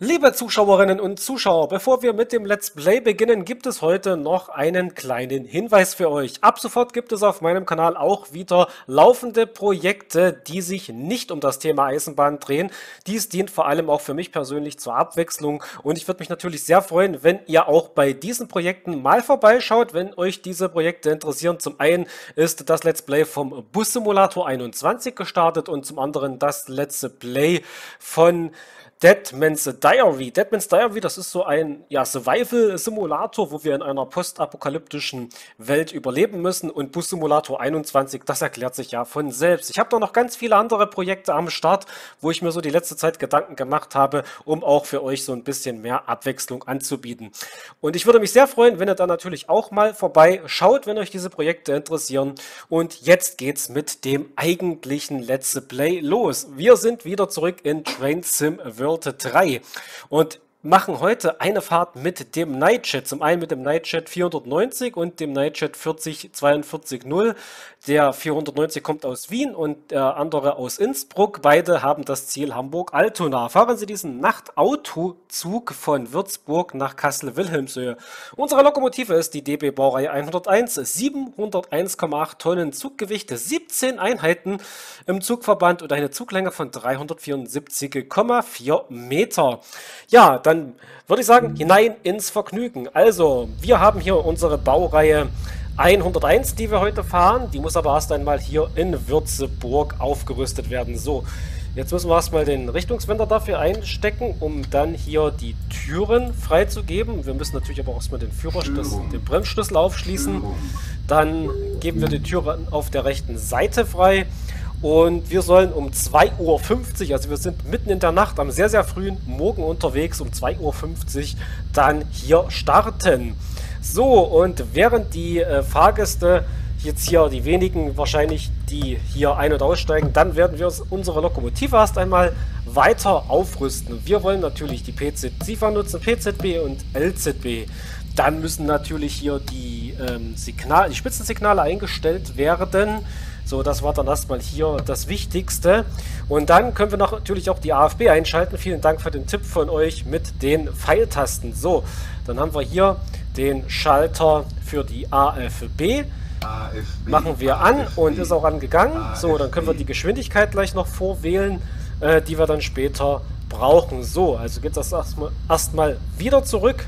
Liebe Zuschauerinnen und Zuschauer, bevor wir mit dem Let's Play beginnen, gibt es heute noch einen kleinen Hinweis für euch. Ab sofort gibt es auf meinem Kanal auch wieder laufende Projekte, die sich nicht um das Thema Eisenbahn drehen. Dies dient vor allem auch für mich persönlich zur Abwechslung und ich würde mich natürlich sehr freuen, wenn ihr auch bei diesen Projekten mal vorbeischaut, wenn euch diese Projekte interessieren. Zum einen ist das Let's Play vom Bus Simulator 21 gestartet und zum anderen das Let's Play von Deadman's Diary. Deadman's Diary, das ist so ein ja, Survival-Simulator, wo wir in einer postapokalyptischen Welt überleben müssen. Und Bus Simulator 21, das erklärt sich ja von selbst. Ich habe da noch ganz viele andere Projekte am Start, wo ich mir so die letzte Zeit Gedanken gemacht habe, um auch für euch so ein bisschen mehr Abwechslung anzubieten. Und ich würde mich sehr freuen, wenn ihr da natürlich auch mal vorbeischaut, wenn euch diese Projekte interessieren. Und jetzt geht's mit dem eigentlichen Let's Play los. Wir sind wieder zurück in Train Sim World World 3. Und machen heute eine Fahrt mit dem Nightjet. Zum einen mit dem Nightjet 490 und dem Nightjet 40420. Der 490 kommt aus Wien und der andere aus Innsbruck. Beide haben das Ziel Hamburg-Altona. Fahren Sie diesen Nachtautozug von Würzburg nach Kassel-Wilhelmshöhe. Unsere Lokomotive ist die DB Baureihe 101, 701,8 Tonnen Zuggewicht, 17 Einheiten im Zugverband und eine Zuglänge von 374,4 Meter. Ja, dann dann würde ich sagen, hinein ins Vergnügen. Also, wir haben hier unsere Baureihe 101, die wir heute fahren. Die muss aber erst einmal hier in Würzeburg aufgerüstet werden. So, jetzt müssen wir erstmal den Richtungswender dafür einstecken, um dann hier die Türen freizugeben. Wir müssen natürlich aber auch erstmal den Führerschlüssel, den Bremsschlüssel aufschließen. Dann geben wir die Türen auf der rechten Seite frei. Und wir sollen um 2.50 Uhr, also wir sind mitten in der Nacht am sehr, sehr frühen Morgen unterwegs, um 2.50 Uhr dann hier starten. So, und während die äh, Fahrgäste jetzt hier, die wenigen wahrscheinlich, die hier ein- und aussteigen, dann werden wir unsere Lokomotive erst einmal weiter aufrüsten. Wir wollen natürlich die PZ-Ziffer nutzen, PZB und LZB. Dann müssen natürlich hier die, ähm, Signal, die Spitzensignale eingestellt werden. So, das war dann erstmal hier das Wichtigste. Und dann können wir noch, natürlich auch die AFB einschalten. Vielen Dank für den Tipp von euch mit den Pfeiltasten. So, dann haben wir hier den Schalter für die AFB. AFB, Machen wir an AFB, und ist auch angegangen. AFB. So, dann können wir die Geschwindigkeit gleich noch vorwählen, äh, die wir dann später brauchen. So, also geht das erstmal erstmal wieder zurück.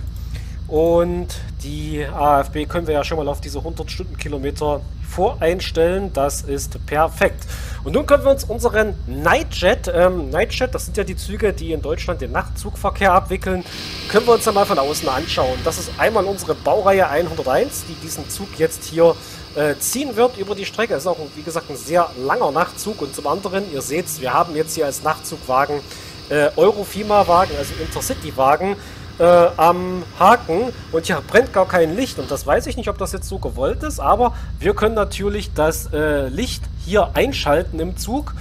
Und die AFB können wir ja schon mal auf diese 100 Stundenkilometer voreinstellen. Das ist perfekt. Und nun können wir uns unseren Nightjet, ähm, Nightjet, das sind ja die Züge, die in Deutschland den Nachtzugverkehr abwickeln, können wir uns dann mal von außen anschauen. Das ist einmal unsere Baureihe 101, die diesen Zug jetzt hier äh, ziehen wird über die Strecke. Das ist auch, wie gesagt, ein sehr langer Nachtzug. Und zum anderen, ihr seht wir haben jetzt hier als Nachtzugwagen äh, Eurofima-Wagen, also Intercity-Wagen, äh, am Haken. Und hier brennt gar kein Licht. Und das weiß ich nicht, ob das jetzt so gewollt ist, aber wir können natürlich das äh, Licht hier einschalten im Zug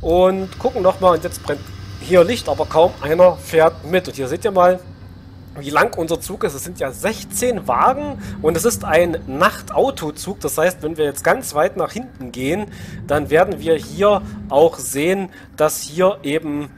und gucken nochmal und jetzt brennt hier Licht, aber kaum einer fährt mit. Und hier seht ihr mal, wie lang unser Zug ist. Es sind ja 16 Wagen und es ist ein Nachtautozug. Das heißt, wenn wir jetzt ganz weit nach hinten gehen, dann werden wir hier auch sehen, dass hier eben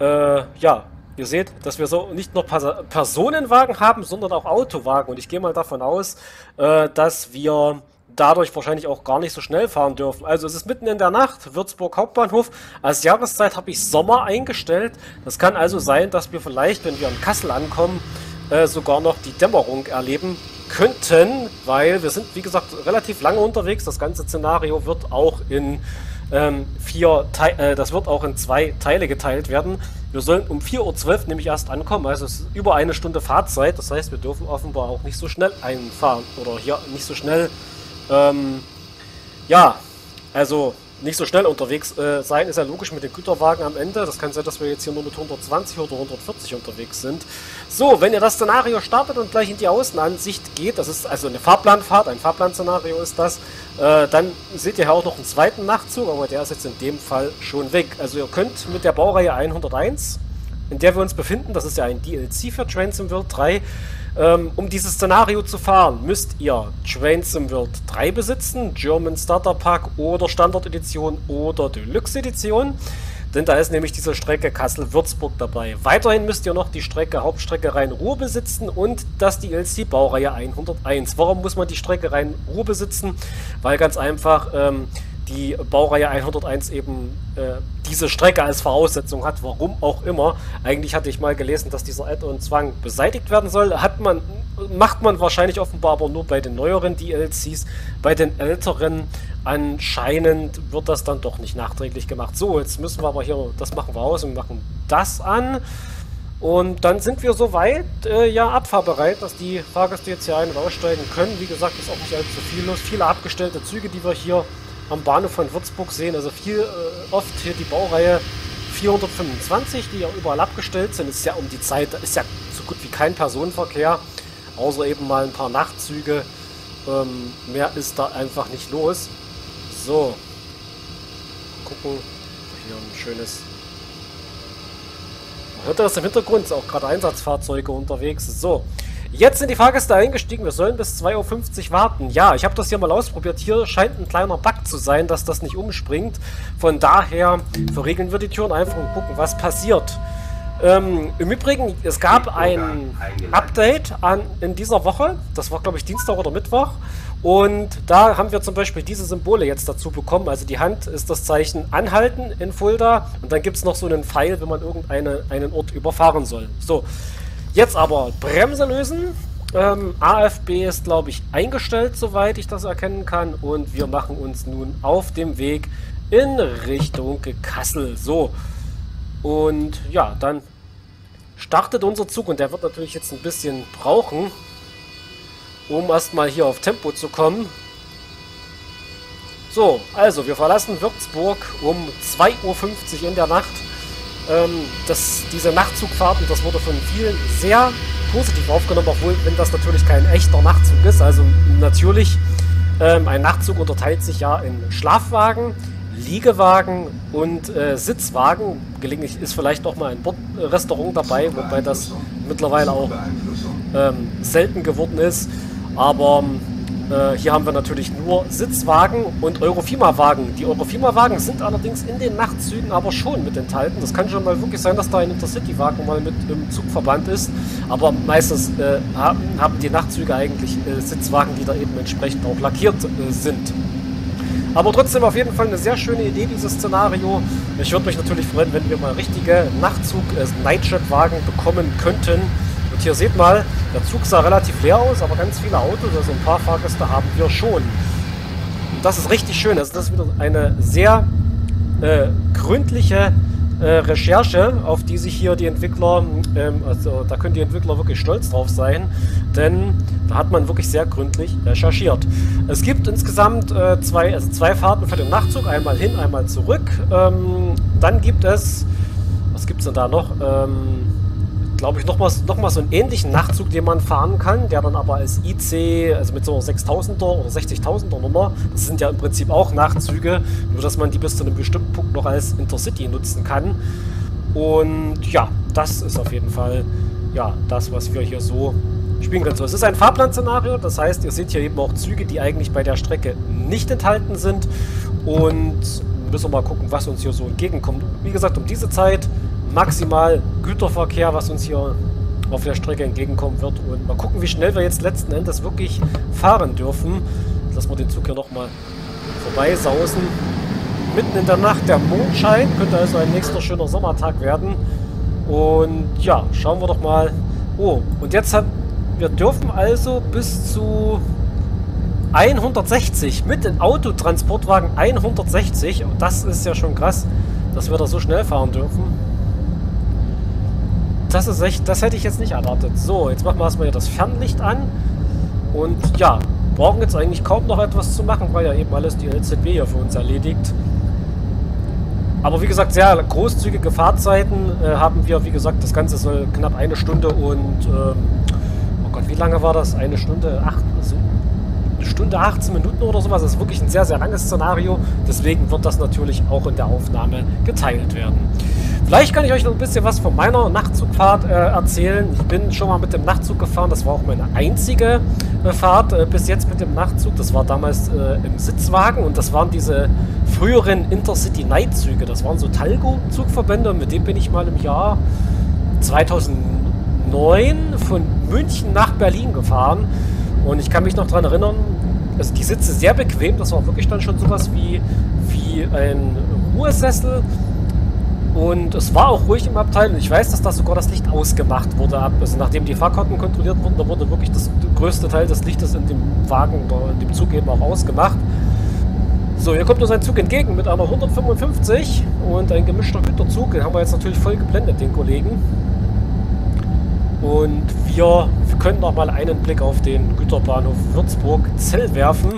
äh, ja, Ihr seht, dass wir so nicht nur Personenwagen haben, sondern auch Autowagen. Und ich gehe mal davon aus, äh, dass wir dadurch wahrscheinlich auch gar nicht so schnell fahren dürfen. Also es ist mitten in der Nacht, Würzburg Hauptbahnhof. Als Jahreszeit habe ich Sommer eingestellt. Das kann also sein, dass wir vielleicht, wenn wir in Kassel ankommen, äh, sogar noch die Dämmerung erleben könnten, weil wir sind, wie gesagt, relativ lange unterwegs. Das ganze Szenario wird auch in ähm, vier, Te äh, das wird auch in zwei Teile geteilt werden. Wir sollen um 4.12 Uhr nämlich erst ankommen, also es ist über eine Stunde Fahrzeit. Das heißt, wir dürfen offenbar auch nicht so schnell einfahren oder hier nicht so schnell, ähm, ja, also nicht so schnell unterwegs äh, sein, ist ja logisch mit den Güterwagen am Ende. Das kann sein, dass wir jetzt hier nur mit 120 oder 140 unterwegs sind. So, wenn ihr das Szenario startet und gleich in die Außenansicht geht, das ist also eine Fahrplanfahrt, ein Fahrplanszenario ist das, äh, dann seht ihr hier auch noch einen zweiten Nachtzug, aber der ist jetzt in dem Fall schon weg. Also ihr könnt mit der Baureihe 101, in der wir uns befinden, das ist ja ein DLC für Transim World 3, ähm, um dieses Szenario zu fahren, müsst ihr Trains im World 3 besitzen, German Starter Pack oder Standard Edition oder Deluxe Edition. denn da ist nämlich diese Strecke Kassel-Würzburg dabei. Weiterhin müsst ihr noch die Strecke Hauptstrecke Rhein-Ruhr besitzen und das DLC Baureihe 101. Warum muss man die Strecke Rhein-Ruhr besitzen? Weil ganz einfach ähm, die Baureihe 101 eben äh, diese Strecke als Voraussetzung hat, warum auch immer. Eigentlich hatte ich mal gelesen, dass dieser Add-on-Zwang beseitigt werden soll. Hat man, macht man wahrscheinlich offenbar aber nur bei den neueren DLCs. Bei den älteren anscheinend wird das dann doch nicht nachträglich gemacht. So, jetzt müssen wir aber hier, das machen wir aus und machen das an. Und dann sind wir soweit, äh, ja, abfahrbereit, dass die Fahrgäste jetzt hier ein- und aussteigen können. Wie gesagt, ist auch nicht allzu viel los. Viele abgestellte Züge, die wir hier am Bahnhof von Würzburg sehen. Also viel, äh, oft hier die Baureihe 425, die ja überall abgestellt sind. Ist ja um die Zeit, ist ja so gut wie kein Personenverkehr, außer eben mal ein paar Nachtzüge. Ähm, mehr ist da einfach nicht los. So. Gucken. Hier ein schönes. Man hört das im Hintergrund, ist auch gerade Einsatzfahrzeuge unterwegs. So. Jetzt sind die Fahrgäste eingestiegen, wir sollen bis 2.50 Uhr warten. Ja, ich habe das hier mal ausprobiert. Hier scheint ein kleiner Bug zu sein, dass das nicht umspringt. Von daher verriegeln wir die Türen einfach und gucken, was passiert. Ähm, Im Übrigen, es gab ein Update an, in dieser Woche. Das war, glaube ich, Dienstag oder Mittwoch. Und da haben wir zum Beispiel diese Symbole jetzt dazu bekommen. Also die Hand ist das Zeichen Anhalten in Fulda. Und dann gibt es noch so einen Pfeil, wenn man irgendeinen Ort überfahren soll. So, Jetzt aber Bremse lösen. Ähm, AFB ist, glaube ich, eingestellt, soweit ich das erkennen kann. Und wir machen uns nun auf dem Weg in Richtung Kassel. So. Und ja, dann startet unser Zug. Und der wird natürlich jetzt ein bisschen brauchen, um erstmal hier auf Tempo zu kommen. So, also wir verlassen Würzburg um 2.50 Uhr in der Nacht ähm, dass diese Nachtzugfahrten, das wurde von vielen sehr positiv aufgenommen, obwohl, wenn das natürlich kein echter Nachtzug ist. Also natürlich, ähm, ein Nachtzug unterteilt sich ja in Schlafwagen, Liegewagen und äh, Sitzwagen. Gelegentlich ist vielleicht auch mal ein Bordrestaurant dabei, wobei das mittlerweile auch ähm, selten geworden ist. Aber äh, hier haben wir natürlich nur Sitzwagen und Eurofima-Wagen. Die Eurofima-Wagen sind allerdings in den Nachtzügen aber schon mit enthalten. Das kann schon mal wirklich sein, dass da ein Intercity-Wagen mal mit im Zugverband ist. Aber meistens äh, haben, die Nachtzüge eigentlich äh, Sitzwagen, die da eben entsprechend auch lackiert äh, sind. Aber trotzdem auf jeden Fall eine sehr schöne Idee, dieses Szenario. Ich würde mich natürlich freuen, wenn wir mal richtige Nachtzug, äh, bekommen könnten und hier seht mal, der Zug sah relativ leer aus, aber ganz viele Autos, also ein paar Fahrgäste haben wir schon. Und das ist richtig schön. Also das ist wieder eine sehr äh, gründliche äh, Recherche, auf die sich hier die Entwickler, ähm, also da können die Entwickler wirklich stolz drauf sein, denn da hat man wirklich sehr gründlich recherchiert. Es gibt insgesamt äh, zwei, also zwei Fahrten für den Nachtzug, einmal hin, einmal zurück. Ähm, dann gibt es, was gibt es denn da noch? Ähm, glaube ich, nochmal noch mal so einen ähnlichen Nachtzug, den man fahren kann, der dann aber als IC, also mit so einer 6000er oder 60.000er Nummer, das sind ja im Prinzip auch Nachtzüge, nur dass man die bis zu einem bestimmten Punkt noch als Intercity nutzen kann. Und ja, das ist auf jeden Fall ja, das, was wir hier so spielen können. So, es ist ein Fahrplanszenario, das heißt, ihr seht hier eben auch Züge, die eigentlich bei der Strecke nicht enthalten sind. Und müssen wir mal gucken, was uns hier so entgegenkommt. Wie gesagt, um diese Zeit maximal Güterverkehr, was uns hier auf der Strecke entgegenkommen wird. Und mal gucken, wie schnell wir jetzt letzten Endes wirklich fahren dürfen. Lassen wir den Zug hier nochmal vorbeisausen. Mitten in der Nacht der Mondschein. Könnte also ein nächster schöner Sommertag werden. Und ja, schauen wir doch mal. Oh, und jetzt haben wir dürfen also bis zu 160 mit dem Autotransportwagen 160. Das ist ja schon krass, dass wir da so schnell fahren dürfen. Das ist echt, das hätte ich jetzt nicht erwartet. So, jetzt machen wir erstmal hier das Fernlicht an. Und ja, brauchen jetzt eigentlich kaum noch etwas zu machen, weil ja eben alles die LZB hier für uns erledigt. Aber wie gesagt, sehr großzügige Fahrzeiten äh, haben wir. Wie gesagt, das Ganze soll knapp eine Stunde und... Ähm, oh Gott, wie lange war das? Eine Stunde? Acht? Stunde 18 Minuten oder sowas. Das ist wirklich ein sehr, sehr langes Szenario. Deswegen wird das natürlich auch in der Aufnahme geteilt werden. Vielleicht kann ich euch noch ein bisschen was von meiner Nachtzugfahrt äh, erzählen. Ich bin schon mal mit dem Nachtzug gefahren. Das war auch meine einzige äh, Fahrt äh, bis jetzt mit dem Nachtzug. Das war damals äh, im Sitzwagen und das waren diese früheren Intercity Night Züge. Das waren so Talgo-Zugverbände und mit dem bin ich mal im Jahr 2009 von München nach Berlin gefahren. Und ich kann mich noch daran erinnern, also die Sitze sehr bequem. Das war wirklich dann schon sowas wie, wie ein Ruhesessel. Und es war auch ruhig im Abteil und ich weiß, dass da sogar das Licht ausgemacht wurde. Also nachdem die Fahrkarten kontrolliert wurden, da wurde wirklich das größte Teil des Lichtes in dem Wagen oder in dem Zug eben auch ausgemacht. So, hier kommt uns ein Zug entgegen mit einer 155 und ein gemischter Güterzug. Den haben wir jetzt natürlich voll geblendet, den Kollegen. Und wir können noch mal einen Blick auf den Güterbahnhof Würzburg-Zell werfen,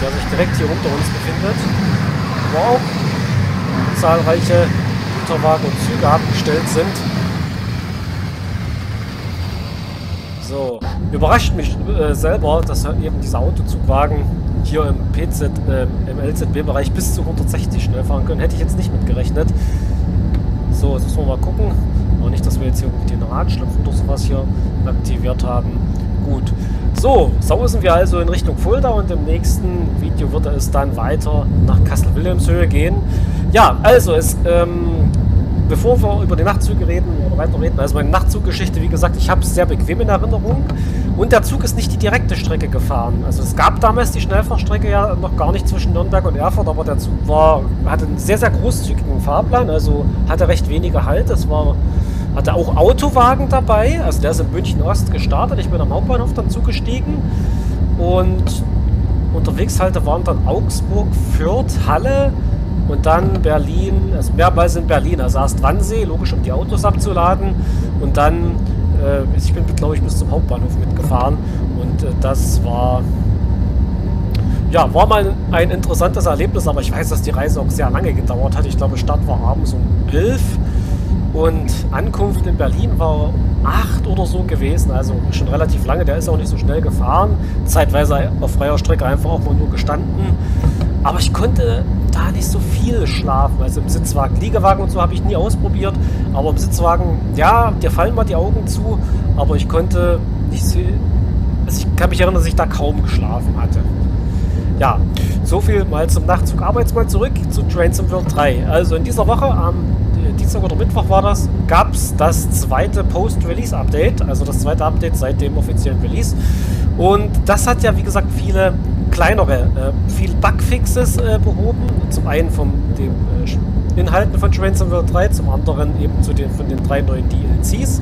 der sich direkt hier unter uns befindet. Wow, zahlreiche Güterwagen und Züge abgestellt sind. So, überrascht mich äh, selber, dass eben dieser Autozugwagen hier im PZ, äh, im LZB-Bereich bis zu 160 schnell fahren können. Hätte ich jetzt nicht mitgerechnet. So, jetzt müssen wir mal gucken. Aber nicht, dass wir jetzt hier den Radschlupf oder sowas hier aktiviert haben. Gut. So, sausen wir also in Richtung Fulda und im nächsten Video wird es dann weiter nach Kassel-Wilhelmshöhe gehen. Ja, also es ähm, bevor wir über die Nachtzüge reden oder weiter reden, also meine Nachtzuggeschichte, wie gesagt, ich habe es sehr bequem in Erinnerung. Und der Zug ist nicht die direkte Strecke gefahren. Also es gab damals die Schnellfahrstrecke ja noch gar nicht zwischen Nürnberg und Erfurt, aber der Zug war, hatte einen sehr, sehr großzügigen Fahrplan, also hatte recht wenige Halt. Es war, hatte auch Autowagen dabei, also der ist in München Ost gestartet. Ich bin am Hauptbahnhof dann zugestiegen. Und unterwegs halt waren dann Augsburg, Fürth, Halle, und dann Berlin, also mehrmals in Berlin, also erst Wannsee, logisch, um die Autos abzuladen. Und dann, äh, ich bin, glaube ich, bis zum Hauptbahnhof mitgefahren. Und äh, das war, ja, war mal ein interessantes Erlebnis, aber ich weiß, dass die Reise auch sehr lange gedauert hat. Ich glaube, Start war abends um 11 und Ankunft in Berlin war um 8 oder so gewesen, also schon relativ lange. Der ist auch nicht so schnell gefahren, zeitweise auf freier Strecke einfach auch mal nur gestanden. Aber ich konnte da nicht so viel schlafen. Also im Sitzwagen, Liegewagen und so habe ich nie ausprobiert. Aber im Sitzwagen, ja, dir fallen mal die Augen zu. Aber ich konnte nicht so. Also ich kann mich erinnern, dass ich da kaum geschlafen hatte. Ja, so viel mal zum Nachtzug. Aber zurück zu Trains in World 3. Also in dieser Woche, am Dienstag oder Mittwoch war das, gab es das zweite Post-Release-Update. Also das zweite Update seit dem offiziellen Release. Und das hat ja, wie gesagt, viele kleinere, äh, viel Bugfixes äh, behoben. Zum einen von den äh, Inhalten von Trains World 3, zum anderen eben zu den, von den drei neuen DLCs,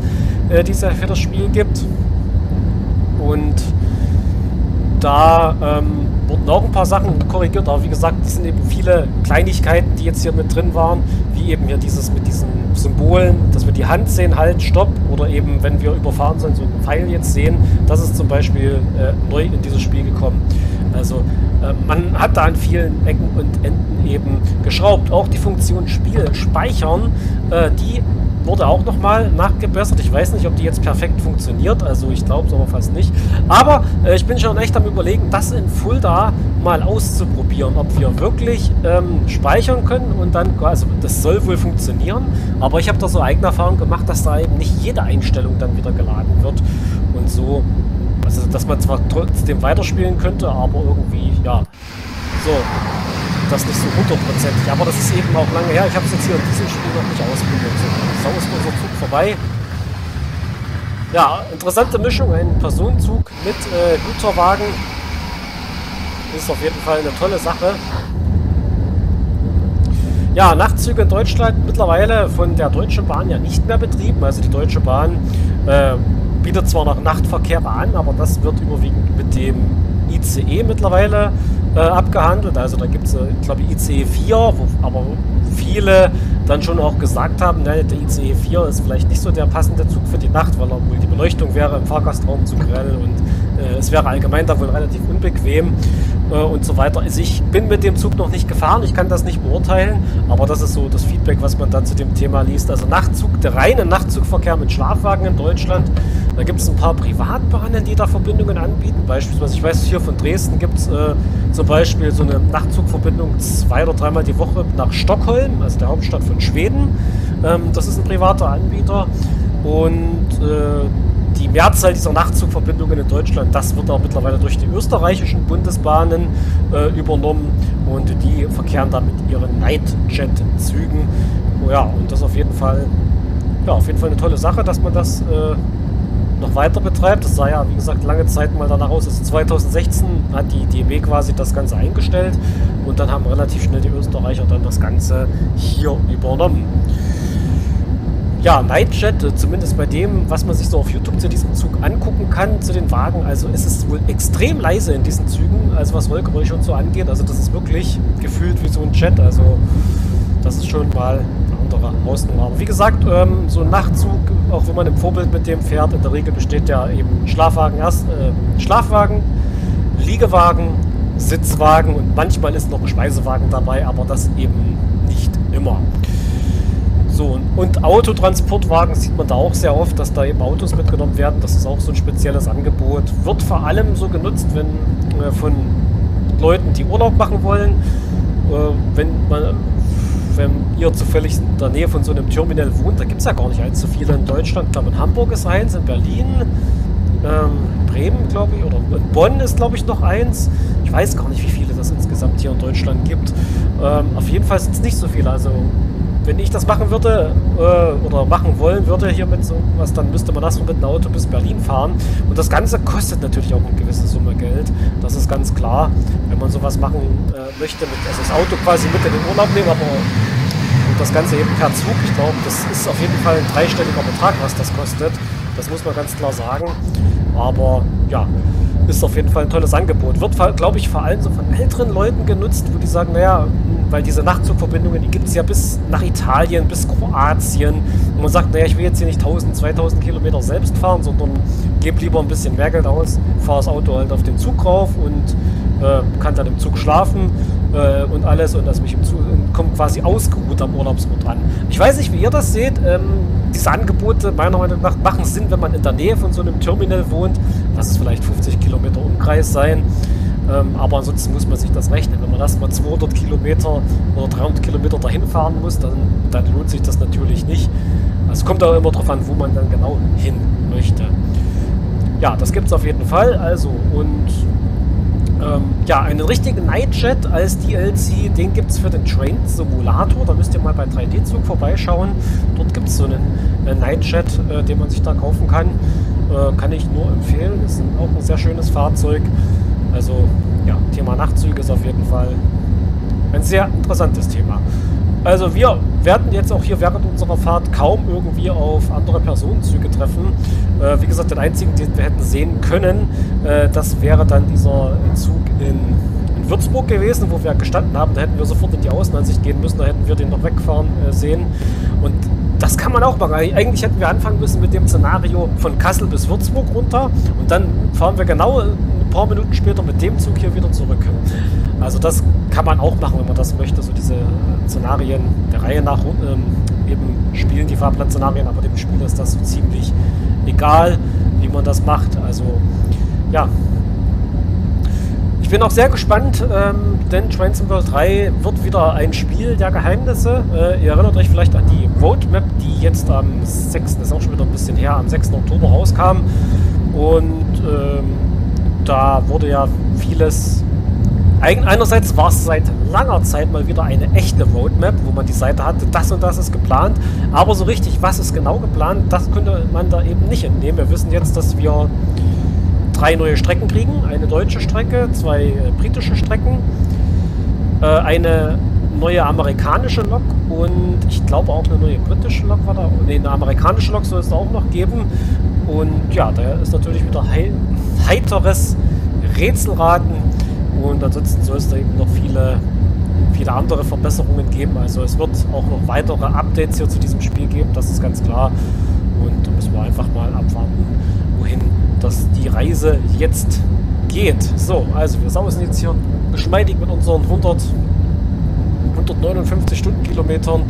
äh, die es ja für das Spiel gibt. Und da ähm, wurden auch ein paar Sachen korrigiert, aber wie gesagt, es sind eben viele Kleinigkeiten, die jetzt hier mit drin waren, wie eben hier dieses mit diesen Symbolen, dass wir die Hand sehen, halt, Stopp, oder eben, wenn wir überfahren sind, so einen Pfeil jetzt sehen, das ist zum Beispiel äh, neu in dieses Spiel gekommen. Also äh, man hat da an vielen Ecken und Enden eben geschraubt. Auch die Funktion Spiel speichern, äh, die wurde auch nochmal nachgebessert. Ich weiß nicht, ob die jetzt perfekt funktioniert, also ich glaube es aber fast nicht. Aber äh, ich bin schon echt am überlegen, das in Fulda mal auszuprobieren, ob wir wirklich ähm, speichern können und dann, also das soll wohl funktionieren, aber ich habe da so eigene Erfahrung gemacht, dass da eben nicht jede Einstellung dann wieder geladen wird. Und so also, dass man zwar trotzdem weiterspielen könnte, aber irgendwie, ja, so, das nicht so hundertprozentig. Aber das ist eben auch lange her. Ich habe es jetzt hier in diesem Spiel noch nicht ausprobiert. So, ist unser Zug vorbei. Ja, interessante Mischung, ein Personenzug mit äh, Güterwagen. Ist auf jeden Fall eine tolle Sache. Ja, Nachtzüge in Deutschland mittlerweile von der Deutschen Bahn ja nicht mehr betrieben. Also die Deutsche Bahn äh, bietet zwar noch Nachtverkehr an, aber das wird überwiegend mit dem ICE mittlerweile äh, abgehandelt. Also da gibt es, äh, ich glaube, ICE 4, wo aber viele dann schon auch gesagt haben, ne, der ICE 4 ist vielleicht nicht so der passende Zug für die Nacht, weil er wohl die Beleuchtung wäre im Fahrgastraum zu grell und äh, es wäre allgemein da wohl relativ unbequem äh, und so weiter. Also ich bin mit dem Zug noch nicht gefahren, ich kann das nicht beurteilen, aber das ist so das Feedback, was man dann zu dem Thema liest. Also Nachtzug, der reine Nachtzugverkehr mit Schlafwagen in Deutschland Da gibt es ein paar Privatbahnen, die da Verbindungen anbieten. Beispielsweise, ich weiß, hier von Dresden gibt es äh, zum Beispiel so eine Nachtzugverbindung zwei oder dreimal die Woche nach Stockholm, also der Hauptstadt von Schweden. Ähm, das ist ein privater Anbieter. Und äh, die Mehrzahl dieser Nachtzugverbindungen in Deutschland, das wird auch mittlerweile durch die österreichischen Bundesbahnen äh, übernommen und die verkehren da mit ihren Nightjet-Zügen. Oh ja, und das auf jeden Fall, ja, auf jeden Fall eine tolle Sache, dass man das äh, noch weiter betreibt. Das sah ja, wie gesagt, lange Zeit mal danach aus. Also 2016 hat die DB quasi das Ganze eingestellt und dann haben relativ schnell die Österreicher dann das Ganze hier übernommen. Ja, Nightjet, äh, zumindest bei dem, was man sich so auf YouTube zu diesem Zug angucken kann, zu den Wagen, also ist es wohl extrem leise in diesen Zügen, also was Rollgeräusche und so angeht. Also das ist wirklich gefühlt wie so ein Jet, also das ist schon mal Aber wie gesagt, ähm, so ein Nachtzug, auch wenn man im Vorbild mit dem fährt, in der Regel besteht ja eben Schlafwagen erst, äh, Schlafwagen, Liegewagen, Sitzwagen und manchmal ist noch ein Speisewagen dabei, aber das eben nicht immer. So, und Autotransportwagen sieht man da auch sehr oft, dass da eben Autos mitgenommen werden. Das ist auch so ein spezielles Angebot. Wird vor allem so genutzt, wenn äh, von Leuten, die Urlaub machen wollen, äh, wenn man wenn ihr zufällig in der Nähe von so einem Terminal wohnt, da gibt es ja gar nicht allzu viele in Deutschland. Ich glaube, in Hamburg ist eins, in Berlin, ähm, Bremen, glaube ich, oder in Bonn ist, glaube ich, noch eins. Ich weiß gar nicht, wie viele das insgesamt hier in Deutschland gibt. Ähm, auf jeden Fall sind es nicht so viele. Also wenn ich das machen würde äh, oder machen wollen würde hier mit so was, dann müsste man das mit einem Auto bis Berlin fahren. Und das Ganze kostet natürlich auch eine gewisse Summe Geld. Das ist ganz klar, wenn man sowas machen äh, möchte, mit, also das Auto quasi mit in den Urlaub nehmen, aber das Ganze eben per Zug. Ich glaube, das ist auf jeden Fall ein dreistelliger Betrag, was das kostet. Das muss man ganz klar sagen. Aber ja, ist auf jeden Fall ein tolles Angebot. Wird, glaube ich, vor allem so von älteren Leuten genutzt, wo die sagen, naja, weil diese Nachtzugverbindungen, die gibt es ja bis nach Italien, bis Kroatien. Und man sagt, naja, ich will jetzt hier nicht 1000, 2000 Kilometer selbst fahren, sondern gebe lieber ein bisschen mehr Geld aus, fahre das Auto halt auf den Zug rauf und äh, kann dann im Zug schlafen äh, und alles und das mich im Zug kommt quasi ausgeruht am Urlaubsort an. Ich weiß nicht, wie ihr das seht. Ähm, diese Angebote meiner Meinung nach machen Sinn, wenn man in der Nähe von so einem Terminal wohnt. Lass es vielleicht 50 Kilometer Umkreis sein. Ähm, aber ansonsten muss man sich das rechnen. Wenn man erstmal 200 Kilometer oder 300 Kilometer dahin fahren muss, dann, dann lohnt sich das natürlich nicht. Also es kommt auch immer darauf an, wo man dann genau hin möchte. Ja, das gibt es auf jeden Fall. Also und ähm, ja, einen richtigen Nightjet als DLC, den gibt es für den Train Simulator. Da müsst ihr mal bei 3D-Zug vorbeischauen. Dort gibt es so einen äh, Nightjet, äh, den man sich da kaufen kann. Äh, kann ich nur empfehlen. Ist auch ein sehr schönes Fahrzeug. Also ja, Thema Nachtzüge ist auf jeden Fall ein sehr interessantes Thema. Also wir werden jetzt auch hier während unserer Fahrt kaum irgendwie auf andere Personenzüge treffen. Äh, wie gesagt, den einzigen, den wir hätten sehen können, äh, das wäre dann dieser Zug in, in, Würzburg gewesen, wo wir gestanden haben. Da hätten wir sofort in die Außenansicht gehen müssen, da hätten wir den noch wegfahren äh, sehen. Und das kann man auch machen. Eigentlich hätten wir anfangen müssen mit dem Szenario von Kassel bis Würzburg runter und dann fahren wir genau ein paar Minuten später mit dem Zug hier wieder zurück. Also das kann man auch machen, wenn man das möchte, so diese Szenarien der Reihe nach ähm, eben spielen, die Fahrplan-Szenarien, aber dem Spieler ist das so ziemlich egal, wie man das macht. Also ja, ich bin auch sehr gespannt, ähm, denn Trains World 3 wird wieder ein Spiel der Geheimnisse. Äh, ihr erinnert euch vielleicht an die Roadmap, die jetzt am 6., ist auch schon wieder ein bisschen her, am 6. Oktober rauskam. Und ähm, da wurde ja vieles. Einerseits war es seit langer Zeit mal wieder eine echte Roadmap, wo man die Seite hatte, das und das ist geplant, aber so richtig, was ist genau geplant, das könnte man da eben nicht entnehmen. Wir wissen jetzt, dass wir drei neue Strecken kriegen, eine deutsche Strecke, zwei äh, britische Strecken, äh, eine neue amerikanische Lok und ich glaube auch eine neue britische Lok war da. Ne, eine amerikanische Lok soll es da auch noch geben. Und ja, da ist natürlich wieder heiteres Rätselraten. Und ansonsten soll es da eben noch viele, viele andere Verbesserungen geben. Also es wird auch noch weitere Updates hier zu diesem Spiel geben, das ist ganz klar. Und da müssen wir einfach mal abwarten, wohin das die Reise jetzt geht. So, also wir sausen jetzt hier geschmeidig mit unseren 100 159 Stundenkilometern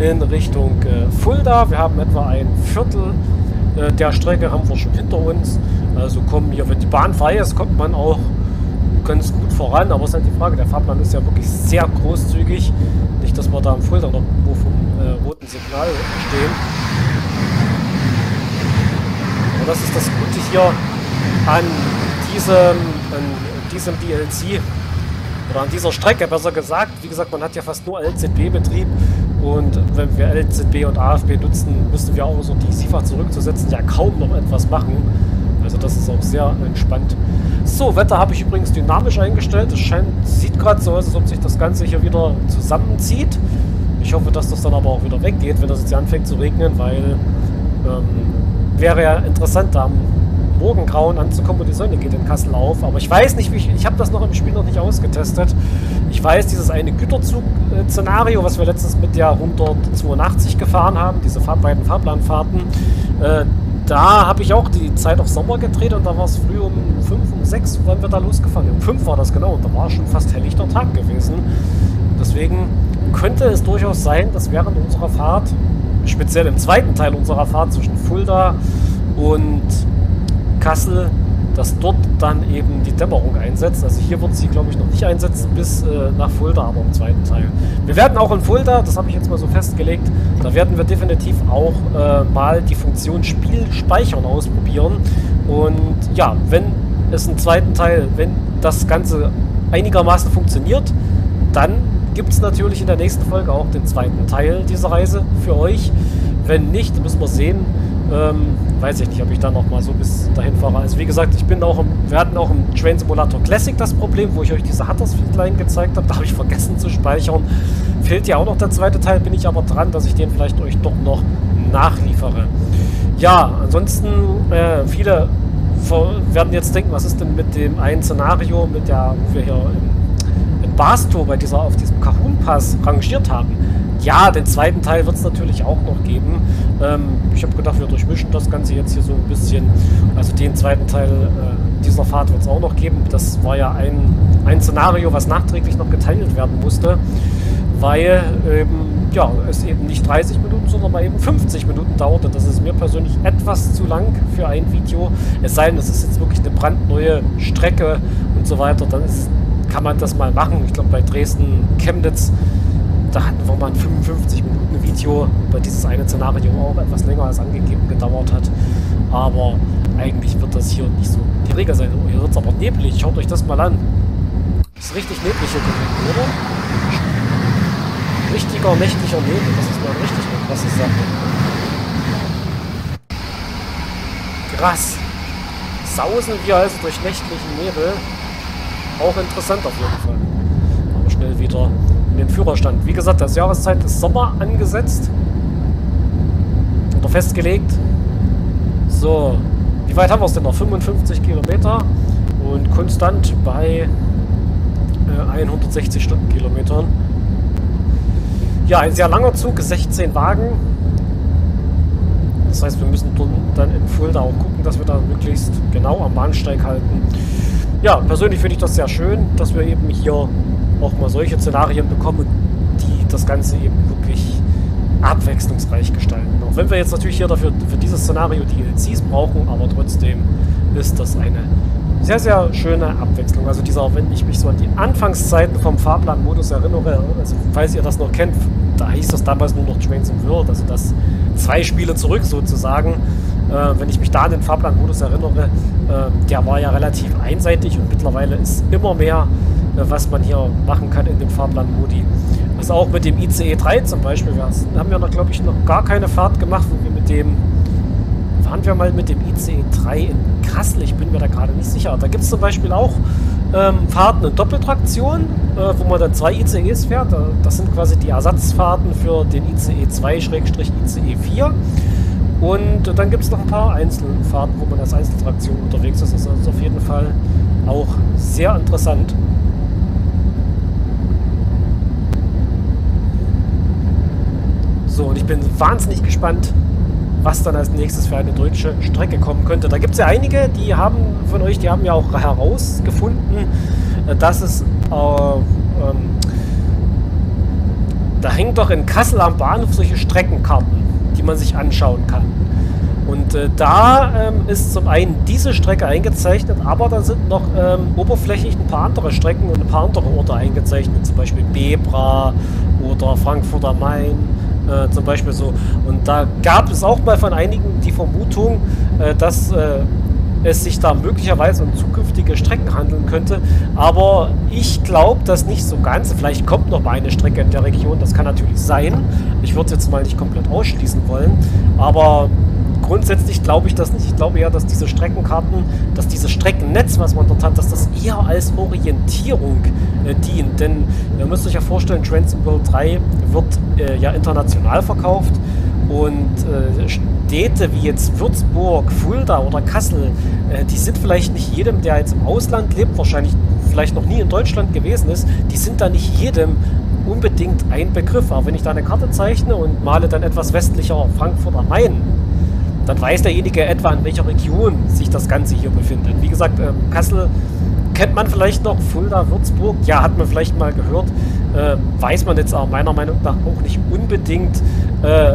in Richtung äh, Fulda. Wir haben etwa ein Viertel äh, der Strecke haben wir schon hinter uns. Also kommen hier, wenn die Bahn frei ist, kommt man auch ganz gut voran. Aber es ist halt die Frage, der Fahrplan ist ja wirklich sehr großzügig. Nicht, dass wir da am Fulda noch wo vom äh, roten Signal stehen. Und das ist das Gute hier an diesem, an diesem DLC oder an dieser Strecke besser gesagt. Wie gesagt, man hat ja fast nur LZB-Betrieb und wenn wir LZB und AFB nutzen, müssen wir auch so die SIFA zurückzusetzen ja kaum noch etwas machen. Also das ist auch sehr entspannt. So, Wetter habe ich übrigens dynamisch eingestellt. Es scheint, sieht gerade so aus, als ob sich das Ganze hier wieder zusammenzieht. Ich hoffe, dass das dann aber auch wieder weggeht, wenn das jetzt anfängt zu regnen, weil ähm, wäre ja interessant, da am Morgengrauen anzukommen und die Sonne geht in Kassel auf. Aber ich weiß nicht, wie ich, ich habe das noch im Spiel noch nicht ausgetestet. Ich weiß, dieses eine Güterzug-Szenario, was wir letztens mit der 182 gefahren haben, diese beiden Fahrplanfahrten, äh, da habe ich auch die Zeit auf Sommer gedreht und da war es früh um 5, um 6, wann wir da losgefahren. Um 5 war das genau und da war schon fast helllichter Tag gewesen. Deswegen könnte es durchaus sein, dass während unserer Fahrt, speziell im zweiten Teil unserer Fahrt zwischen Fulda und Kassel, dass dort dann eben die Dämmerung einsetzt. Also hier wird sie, glaube ich, noch nicht einsetzen bis äh, nach Fulda, aber im zweiten Teil. Wir werden auch in Fulda, das habe ich jetzt mal so festgelegt, da werden wir definitiv auch äh, mal die Funktion Spiel speichern ausprobieren. Und ja, wenn es im zweiten Teil, wenn das Ganze einigermaßen funktioniert, dann gibt es natürlich in der nächsten Folge auch den zweiten Teil dieser Reise für euch. Wenn nicht, müssen wir sehen, ähm, weiß ich nicht, ob ich da nochmal so bis dahin fahre. Also wie gesagt, ich bin auch im, wir hatten auch im Train Simulator Classic das Problem, wo ich euch diese Huddersfield Line gezeigt habe. Da habe ich vergessen zu speichern. Fehlt ja auch noch der zweite Teil, bin ich aber dran, dass ich den vielleicht euch doch noch nachliefere. Ja, ansonsten, äh, viele werden jetzt denken, was ist denn mit dem einen Szenario, mit der, wo wir hier in, in Basto bei dieser, auf diesem Kahun-Pass rangiert haben. Ja, den zweiten Teil wird es natürlich auch noch geben. Ähm, ich habe gedacht, wir durchmischen das Ganze jetzt hier so ein bisschen. Also den zweiten Teil äh, dieser Fahrt wird es auch noch geben. Das war ja ein, ein Szenario, was nachträglich noch geteilt werden musste, weil ähm, ja, es eben nicht 30 Minuten, sondern mal eben 50 Minuten dauerte. Das ist mir persönlich etwas zu lang für ein Video. Es sei denn, es ist jetzt wirklich eine brandneue Strecke und so weiter, dann ist, kann man das mal machen. Ich glaube, bei Dresden-Chemnitz da hatten wir mal ein 55 Minuten Video, weil dieses eine Szenario auch etwas länger als angegeben gedauert hat. Aber eigentlich wird das hier nicht so die Regel sein. Oh, hier wird es aber neblig. Schaut euch das mal an. Ist richtig neblig hier gewesen, oder? Richtiger, nächtlicher Nebel. Das ist mal richtig eine krasse Sache. Krass. Sausen wir also durch nächtlichen Nebel. Auch interessant auf jeden Fall. Aber schnell wieder den Führerstand. Wie gesagt, das Jahreszeit ist Sommer angesetzt. Oder festgelegt. So, wie weit haben wir es denn noch? 55 Kilometer und konstant bei äh, 160 Stundenkilometern. Ja, ein sehr langer Zug, 16 Wagen. Das heißt, wir müssen dann in Fulda auch gucken, dass wir da möglichst genau am Bahnsteig halten. Ja, persönlich finde ich das sehr schön, dass wir eben hier auch mal solche Szenarien bekommen, die das Ganze eben wirklich abwechslungsreich gestalten. Auch wenn wir jetzt natürlich hier dafür für dieses Szenario die DLCs brauchen, aber trotzdem ist das eine sehr, sehr schöne Abwechslung. Also dieser, wenn ich mich so an die Anfangszeiten vom Fahrplanmodus erinnere, also falls ihr das noch kennt, da hieß das damals nur noch Trains in World, also das zwei Spiele zurück sozusagen. Äh, wenn ich mich da an den Fahrplanmodus erinnere, äh, der war ja relativ einseitig und mittlerweile ist immer mehr was man hier machen kann in dem Fahrplan-Modi. Also auch mit dem ICE 3 zum Beispiel. Wir haben ja noch, glaube ich, noch gar keine Fahrt gemacht, wo wir mit dem. Waren wir mal mit dem ICE 3 in Kassel? Ich bin mir da gerade nicht sicher. Da gibt es zum Beispiel auch ähm, Fahrten in Doppeltraktion, äh, wo man dann zwei ICEs fährt. Das sind quasi die Ersatzfahrten für den ICE 2-ICE 4. Und dann gibt es noch ein paar Einzelfahrten, wo man als Einzeltraktion unterwegs ist. Das ist auf jeden Fall auch sehr interessant. So, und ich bin wahnsinnig gespannt, was dann als nächstes für eine deutsche Strecke kommen könnte. Da gibt es ja einige, die haben von euch, die haben ja auch herausgefunden, äh, dass es äh, ähm, da hängt doch in Kassel am Bahnhof solche Streckenkarten, die man sich anschauen kann. Und äh, da ähm, ist zum einen diese Strecke eingezeichnet, aber da sind noch ähm, oberflächlich ein paar andere Strecken und ein paar andere Orte eingezeichnet, zum Beispiel Bebra oder Frankfurt am Main, äh, zum Beispiel so. Und da gab es auch mal von einigen die Vermutung, äh, dass äh, es sich da möglicherweise um zukünftige Strecken handeln könnte. Aber ich glaube das nicht so ganz. Vielleicht kommt noch mal eine Strecke in der Region, das kann natürlich sein. Ich würde es jetzt mal nicht komplett ausschließen wollen. Aber grundsätzlich glaube ich das nicht. Ich glaube eher, dass diese Streckenkarten, dass dieses Streckennetz, was man dort hat, dass das eher als Orientierung äh, dient. Denn ihr müsst euch ja vorstellen, Trans World 3 wird äh, ja international verkauft und äh, Städte wie jetzt Würzburg, Fulda oder Kassel, äh, die sind vielleicht nicht jedem, der jetzt im Ausland lebt, wahrscheinlich vielleicht noch nie in Deutschland gewesen ist, die sind da nicht jedem unbedingt ein Begriff. Aber wenn ich da eine Karte zeichne und male dann etwas westlicher Frankfurt am Main, dann weiß derjenige etwa, in welcher Region sich das Ganze hier befindet. Wie gesagt, ähm, Kassel kennt man vielleicht noch, Fulda, Würzburg, ja, hat man vielleicht mal gehört, äh, weiß man jetzt auch meiner Meinung nach auch nicht unbedingt, äh,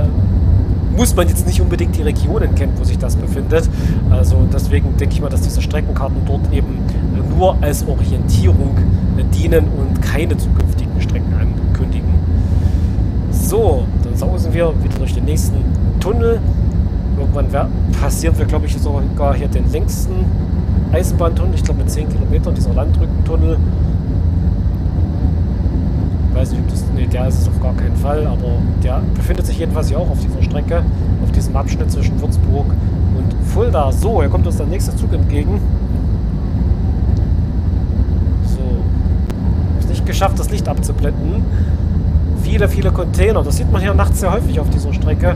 muss man jetzt nicht unbedingt die Regionen kennen, wo sich das befindet. Also deswegen denke ich mal, dass diese Streckenkarten dort eben nur als Orientierung dienen und keine zukünftigen Strecken ankündigen. So, dann sausen wir wieder durch den nächsten Tunnel. Irgendwann passieren wir, glaube ich, sogar hier den längsten Eisenbahntunnel, ich glaube mit 10 Kilometern, dieser Landrückentunnel. Ich weiß nicht, ob das. Ne, der ist es auf gar keinen Fall, aber der befindet sich jedenfalls hier auch auf dieser Strecke, auf diesem Abschnitt zwischen Würzburg und Fulda. So, hier kommt uns der nächste Zug entgegen. So. Ist nicht geschafft, das Licht abzublenden. Viele, viele Container. Das sieht man hier nachts sehr häufig auf dieser Strecke.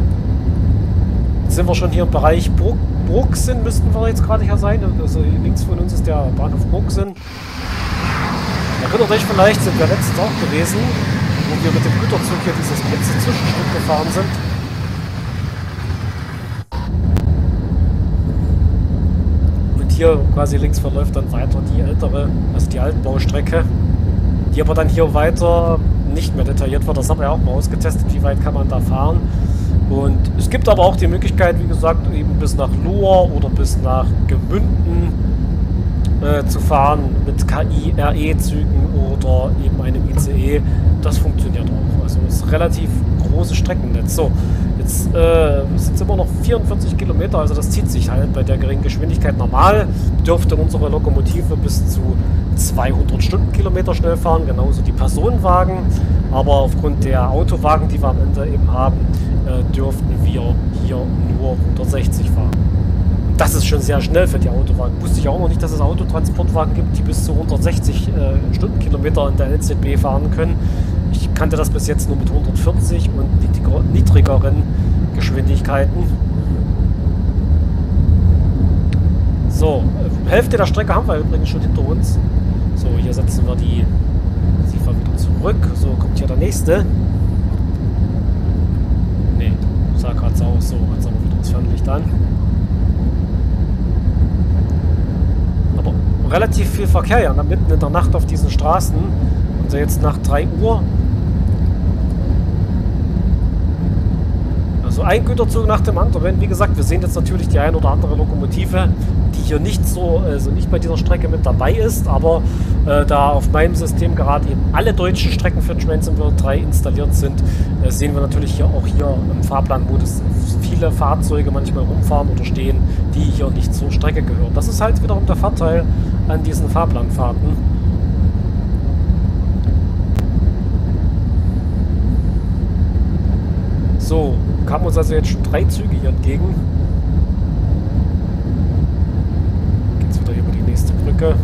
Jetzt sind wir schon hier im Bereich Burg Burgsinn, müssten wir jetzt gerade hier sein. Also links von uns ist der Bahnhof Burgsinn. Erinnert euch vielleicht, sind wir letztens auch gewesen, wo wir mit dem Güterzug hier dieses spitze Zwischenstück gefahren sind. Und hier quasi links verläuft dann weiter die ältere, also die Altbaustrecke, die aber dann hier weiter nicht mehr detailliert wird. Das haben wir auch mal ausgetestet, wie weit kann man da fahren. Und es gibt aber auch die Möglichkeit, wie gesagt, eben bis nach Lohr oder bis nach Gemünden äh, zu fahren mit KI-RE-Zügen oder eben einem ICE. Das funktioniert auch. Also es ist relativ großes Streckennetz. So, jetzt äh, sind es immer noch 44 Kilometer, also das zieht sich halt bei der geringen Geschwindigkeit. Normal dürfte unsere Lokomotive bis zu 200 Stundenkilometer schnell fahren, genauso die Personenwagen. Aber aufgrund der Autowagen, die wir am Ende eben haben, äh, dürften wir hier nur 160 fahren. Das ist schon sehr schnell für die Autowagen. Wusste ich auch noch nicht, dass es Autotransportwagen gibt, die bis zu 160 äh, Stundenkilometer in der LZB fahren können. Ich kannte das bis jetzt nur mit 140 und niedrigeren Geschwindigkeiten. So, äh, Hälfte der Strecke haben wir übrigens schon hinter uns. So, hier setzen wir die Siefer wieder zurück. So, kommt hier der nächste. sah gerade so aus, so, jetzt aber wieder das Fernlicht an. Aber relativ viel Verkehr ja, mitten in der Nacht auf diesen Straßen. Und jetzt nach 3 Uhr. Also ein Güterzug nach dem anderen. Wie gesagt, wir sehen jetzt natürlich die ein oder andere Lokomotive, die hier nicht so, also nicht bei dieser Strecke mit dabei ist, aber äh, da auf meinem System gerade eben alle deutschen Strecken für Trans World 3 installiert sind, äh, sehen wir natürlich hier auch hier im Fahrplanmodus viele Fahrzeuge manchmal rumfahren oder stehen, die hier nicht zur Strecke gehören. Das ist halt wiederum der Vorteil an diesen Fahrplanfahrten. So, kamen uns also jetzt schon drei Züge hier entgegen. Geht's wieder über die nächste Brücke.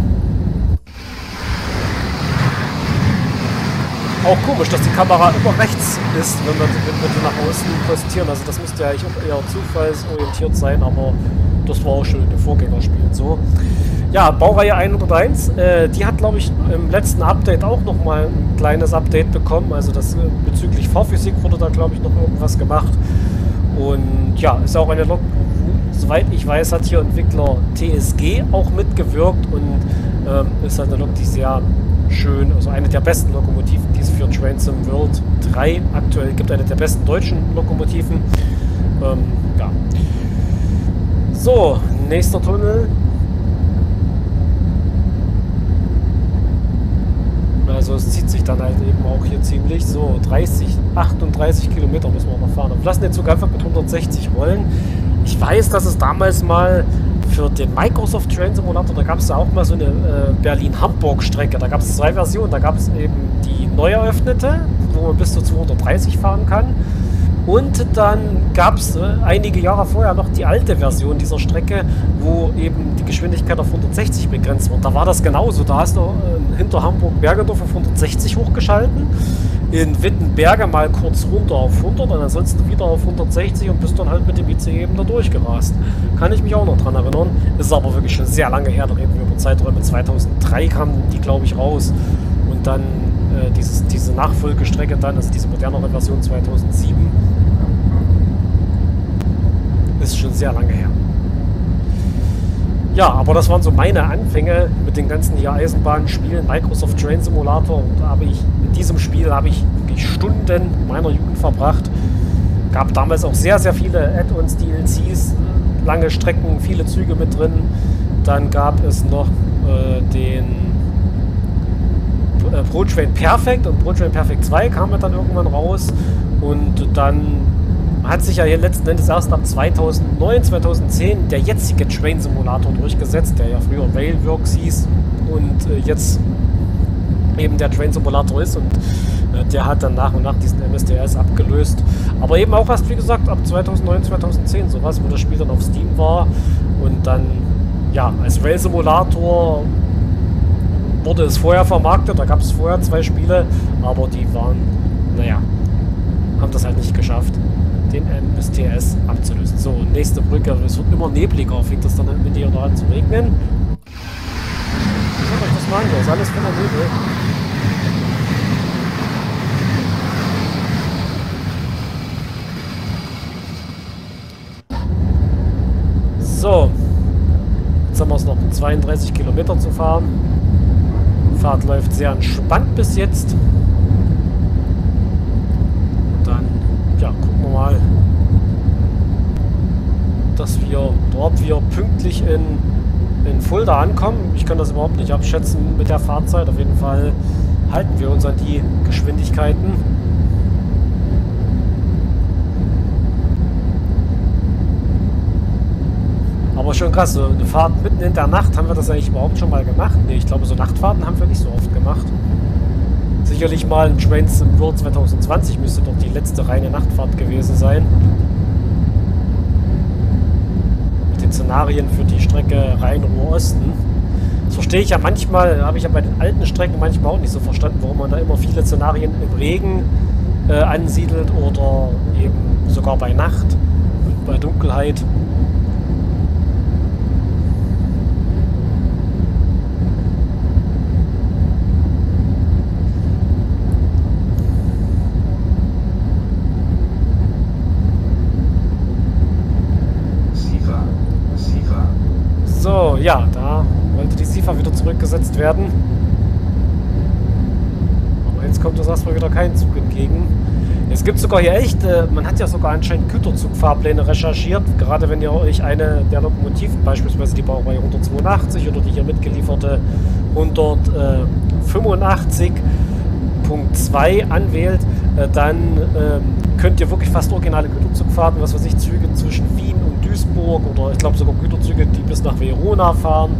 Auch komisch, dass die Kamera immer rechts ist, wenn wir, wenn wir die nach außen präsentieren. Also das müsste ja eigentlich auch eher zufallsorientiert sein, aber das war auch schon in den Vorgängerspielen so. Ja, Baureihe 101, äh, die hat, glaube ich, im letzten Update auch nochmal ein kleines Update bekommen. Also das äh, bezüglich Fahrphysik wurde da, glaube ich, noch irgendwas gemacht. Und ja, ist auch eine Lok, soweit ich weiß, hat hier Entwickler TSG auch mitgewirkt und ähm, ist halt eine Lok, die sehr schön, also eine der besten Lokomotiven, die es für Transom World 3 aktuell gibt, eine der besten deutschen Lokomotiven. Ähm, ja. So, nächster Tunnel. Also es zieht sich dann halt eben auch hier ziemlich. So, 30, 38 Kilometer müssen wir noch fahren. Und lassen den Zug einfach mit 160 rollen. Ich weiß, dass es damals mal für den Microsoft Train Simulator, da gab es ja auch mal so eine äh, Berlin-Hamburg-Strecke. Da gab es zwei Versionen. Da gab es eben die neu eröffnete, wo man bis zu 230 fahren kann. Und dann gab es äh, einige Jahre vorher noch die alte Version dieser Strecke, wo eben die Geschwindigkeit auf 160 begrenzt wird. Da war das genauso. Da hast du äh, hinter Hamburg-Bergedorf auf 160 hochgeschalten, in Wittenberge mal kurz runter auf 100 und ansonsten wieder auf 160 und bist dann halt mit dem ICE eben da durchgerast. Kann ich mich auch noch dran erinnern. Ist aber wirklich schon sehr lange her. Da reden wir über Zeiträume. 2003 kamen die, glaube ich, raus. Und dann äh, dieses, diese Nachfolgestrecke dann, also diese modernere Version 2007 ist schon sehr lange her. Ja, aber das waren so meine Anfänge mit den ganzen hier Eisenbahnspielen, Microsoft Train Simulator. Und habe ich, in diesem Spiel habe ich wirklich Stunden meiner Jugend verbracht. Gab damals auch sehr, sehr viele Add-ons, DLCs, lange Strecken, viele Züge mit drin. Dann gab es noch äh, den äh, Pro Train Perfect und Pro Train Perfect 2 kam dann irgendwann raus. Und dann hat sich ja hier letzten Endes erst ab 2009, 2010 der jetzige Train Simulator durchgesetzt, der ja früher Railworks hieß und äh, jetzt eben der Train Simulator ist und äh, der hat dann nach und nach diesen MSDS abgelöst. Aber eben auch erst, wie gesagt, ab 2009, 2010 sowas, wo das Spiel dann auf Steam war und dann, ja, als Rail Simulator wurde es vorher vermarktet, da gab es vorher zwei Spiele, aber die waren, naja, haben das halt nicht geschafft den MSTS abzulösen. So, nächste Brücke. Es wird immer nebliger. Fängt das dann mit dir an zu regnen? Schaut euch das mal an. Das ist alles voller Nebel. So. Jetzt haben wir es noch 32 Kilometer zu fahren. Die Fahrt läuft sehr entspannt bis jetzt. Ja, gucken wir mal, dass wir dort wir pünktlich in, in Fulda ankommen. Ich kann das überhaupt nicht abschätzen mit der Fahrzeit. Auf jeden Fall halten wir uns an die Geschwindigkeiten. Aber schon krass, so eine Fahrt mitten in der Nacht, haben wir das eigentlich überhaupt schon mal gemacht? Ne, ich glaube, so Nachtfahrten haben wir nicht so oft gemacht. Sicherlich mal ein Trains im World 2020 müsste doch die letzte reine Nachtfahrt gewesen sein. Mit den Szenarien für die Strecke Rhein-Ruhr-Osten. Das verstehe ich ja manchmal, habe ich ja bei den alten Strecken manchmal auch nicht so verstanden, warum man da immer viele Szenarien im Regen äh, ansiedelt oder eben sogar bei Nacht, bei Dunkelheit. Ja, da wollte die SIFA wieder zurückgesetzt werden. Aber jetzt kommt uns erstmal wieder kein Zug entgegen. Es gibt sogar hier echt, äh, man hat ja sogar anscheinend Güterzugfahrpläne recherchiert, gerade wenn ihr euch eine der Lokomotiven, beispielsweise die Baureihe 182 oder die hier mitgelieferte 185.2 anwählt, äh, dann äh, könnt ihr wirklich fast originale Güterzugfahrten, was weiß ich, Züge zwischen Wien Duisburg oder ich glaube sogar Güterzüge, die bis nach Verona fahren.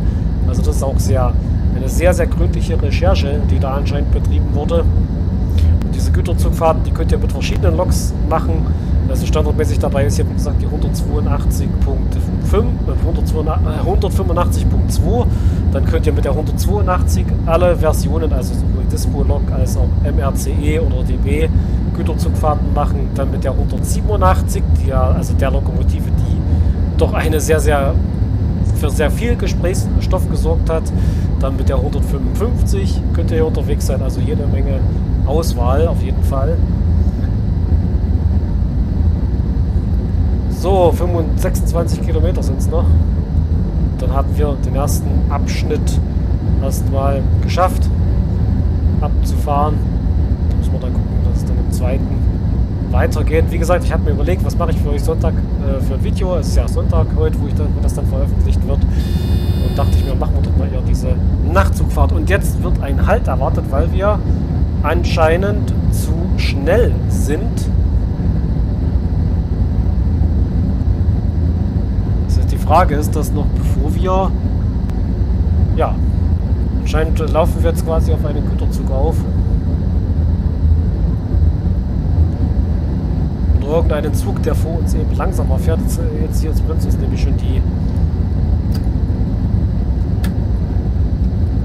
Also das ist auch sehr eine sehr, sehr gründliche Recherche, die da anscheinend betrieben wurde. Und diese Güterzugfahrten, die könnt ihr mit verschiedenen Loks machen. Also standardmäßig dabei ist hier, wie gesagt, die 182.5, äh, 185.2. Äh, Dann könnt ihr mit der 182 alle Versionen, also sowohl Dispo-Lok als auch MRCE oder DB, Güterzugfahrten machen. Dann mit der 187, die ja, also der Lokomotive, doch eine sehr, sehr für sehr viel Gesprächsstoff gesorgt hat. Dann mit der 155 könnt ihr hier unterwegs sein, also jede Menge Auswahl auf jeden Fall. So, 26 Kilometer sind es noch. Dann haben wir den ersten Abschnitt erstmal geschafft, abzufahren. Da muss man dann gucken, dass es dann im zweiten weitergeht. Wie gesagt, ich habe mir überlegt, was mache ich für euch Sonntag äh, für ein Video. Es ist ja Sonntag heute, wo, ich dann, wo das dann veröffentlicht wird. Und dachte ich mir, machen wir doch mal hier diese Nachtzugfahrt. Und jetzt wird ein Halt erwartet, weil wir anscheinend zu schnell sind. Das heißt, die Frage ist, dass noch bevor wir... Ja, anscheinend laufen wir jetzt quasi auf einen Güterzug auf. Oder irgendeinen Zug, der vor uns eben langsamer fährt. Jetzt, jetzt hier bremst uns nämlich schon die...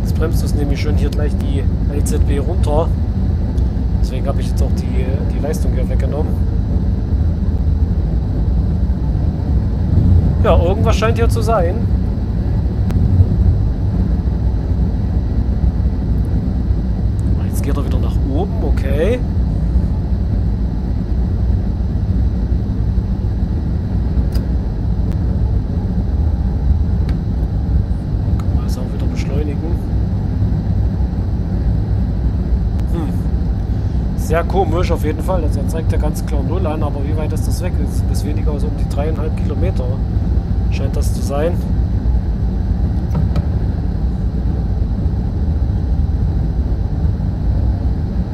Jetzt bremst uns nämlich schon hier gleich die LZB runter. Deswegen habe ich jetzt auch die, die Leistung hier weggenommen. Ja, irgendwas scheint hier zu sein. Jetzt geht er wieder nach oben, okay. Sehr komisch auf jeden Fall. Also er zeigt ja ganz klar Null an, aber wie weit ist das weg? Ist weniger als um die dreieinhalb Kilometer. Scheint das zu sein.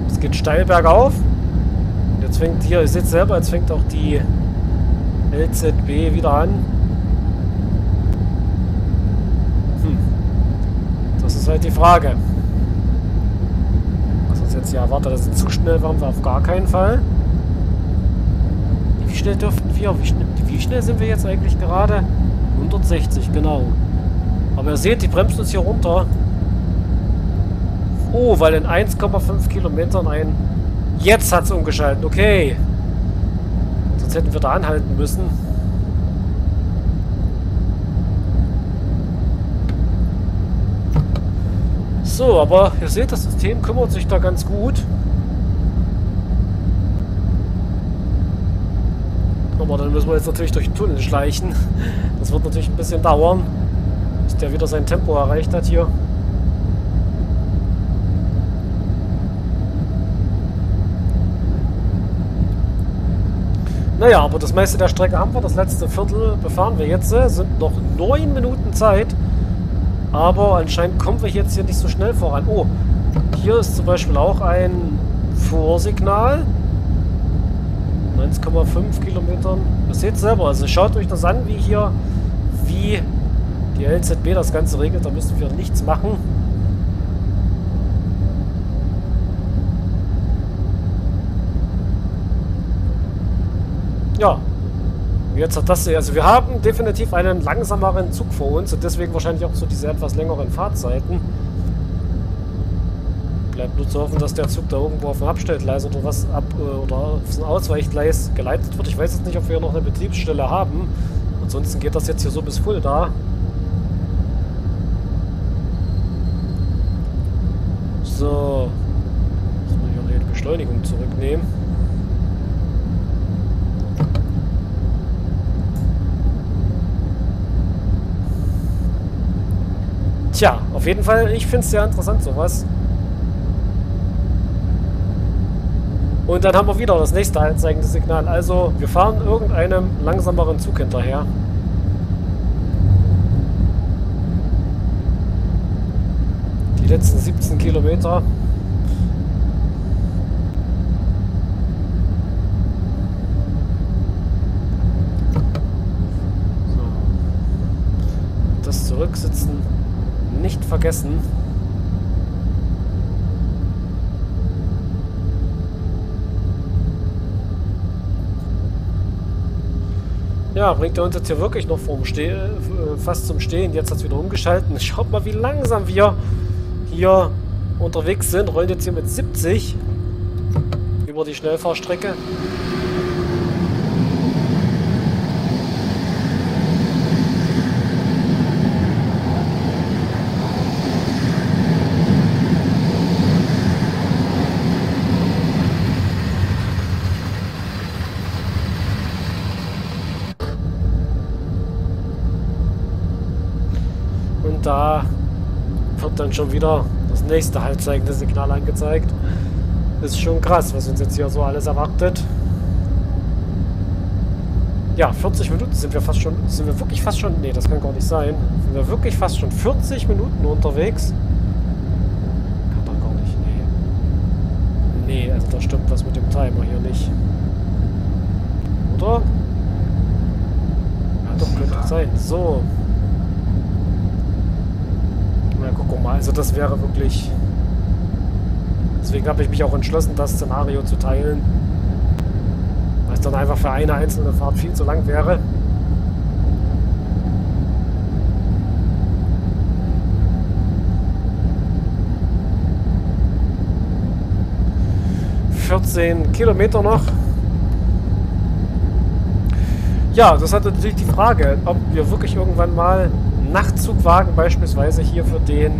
Es geht steil bergauf. Jetzt fängt hier, ihr seht selber, jetzt fängt auch die LZB wieder an. Hm. Das ist halt die Frage jetzt ja erwartet. Also zu schnell waren wir auf gar keinen Fall. Wie schnell dürften wir? Wie schnell, wie schnell sind wir jetzt eigentlich gerade? 160, genau. Aber ihr seht, die bremst uns hier runter. Oh, weil in 1,5 Kilometern ein... Jetzt hat es umgeschaltet, okay. Sonst hätten wir da anhalten müssen. So, aber ihr seht, das System kümmert sich da ganz gut. Aber dann müssen wir jetzt natürlich durch den Tunnel schleichen. Das wird natürlich ein bisschen dauern, bis der wieder sein Tempo erreicht hat hier. Naja, aber das meiste der Strecke haben wir. Das letzte Viertel befahren wir jetzt. Sind noch neun Minuten Zeit. Aber anscheinend kommen wir jetzt hier nicht so schnell voran. Oh, hier ist zum Beispiel auch ein Vorsignal. 1,5 Kilometern. Ihr seht selber, also schaut euch das an, wie hier, wie die LZB das Ganze regelt. Da müssen wir nichts machen. Ja, Jetzt hat das, also wir haben definitiv einen langsameren Zug vor uns und deswegen wahrscheinlich auch so diese etwas längeren Fahrzeiten. Bleibt nur zu hoffen, dass der Zug da irgendwo auf dem Abstellgleis oder was ab äh, oder auf ein Ausweichgleis geleitet wird. Ich weiß jetzt nicht, ob wir noch eine Betriebsstelle haben. Ansonsten geht das jetzt hier so bis Fulda. So. Muss man hier die Beschleunigung zurücknehmen. Tja, auf jeden Fall, ich finde es sehr interessant, sowas. Und dann haben wir wieder das nächste anzeigende Signal. Also, wir fahren irgendeinem langsameren Zug hinterher. Die letzten 17 Kilometer. So. Das Zurücksitzen nicht vergessen. Ja, bringt er uns jetzt hier wirklich noch vorm Ste äh, fast zum Stehen. Jetzt hat es wieder umgeschalten. Schaut mal, wie langsam wir hier unterwegs sind. Rollen jetzt hier mit 70 über die Schnellfahrstrecke. Da wird dann schon wieder das nächste halbzeigende Signal angezeigt. Ist schon krass, was uns jetzt hier so alles erwartet. Ja, 40 Minuten sind wir fast schon, sind wir wirklich fast schon, nee, das kann gar nicht sein. Sind wir wirklich fast schon 40 Minuten unterwegs? Kann doch gar nicht, nee. Nee, also da stimmt was mit dem Timer hier nicht. Oder? Ja, doch, könnte sein. So. Na, guck mal, also das wäre wirklich... Deswegen habe ich mich auch entschlossen, das Szenario zu teilen was dann einfach für eine einzelne Fahrt viel zu lang wäre. Vierzehn Kilometer noch. Ja, das hat natürlich die Frage, ob wir wirklich irgendwann mal Nachtzugwagen beispielsweise hier für den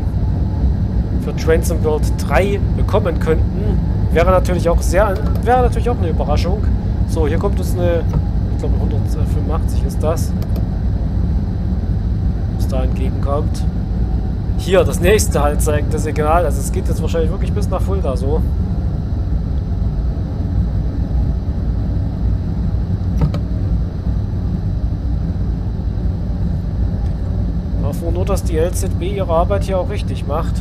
für Transom World 3 bekommen könnten. Wäre natürlich auch sehr wäre natürlich auch eine Überraschung. So, hier kommt uns eine, ich glaube 185 ist das. Was da entgegenkommt. Hier, das nächste halt zeigt das Signal. Also es geht jetzt wahrscheinlich wirklich bis nach Fulda so. Hoffen nur, dass die LZB ihre Arbeit hier auch richtig macht.